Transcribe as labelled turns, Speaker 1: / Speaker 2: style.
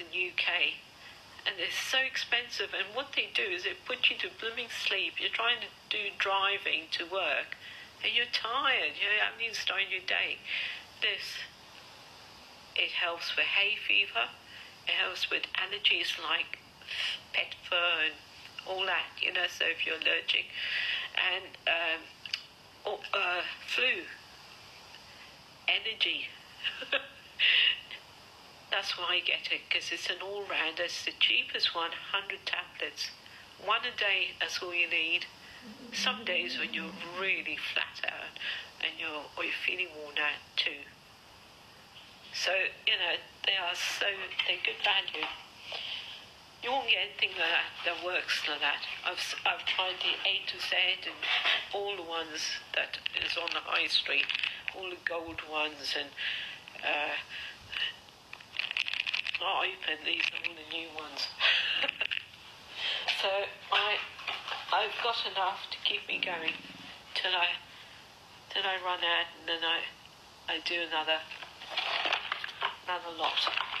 Speaker 1: in UK, and they're so expensive. And what they do is they put you to blooming sleep. You're trying to do driving to work, and you're tired. You haven't even started your day. This it helps for hay fever. It helps with allergies like pet fur and all that. You know, so if you're allergic, and um, or, uh, flu, energy. That's why I get it, because it's an all round. It's the cheapest one, 100 tablets. One a day, that's all you need. Some days when you're really flat out and you're, or you're feeling worn out too. So, you know, they are so, they're good value. You won't get anything like that that works like that. I've, I've tried the A to Z and all the ones that is on the high street, all the gold ones and uh, open, these are all the new ones. so I, I've got enough to keep me going till I, till I run out and then I, I do another, another lot.